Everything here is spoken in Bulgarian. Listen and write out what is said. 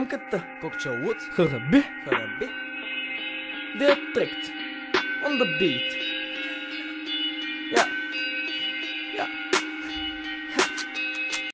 МКТ. хараби Хъраби. Хъраби. Директ. On the beat.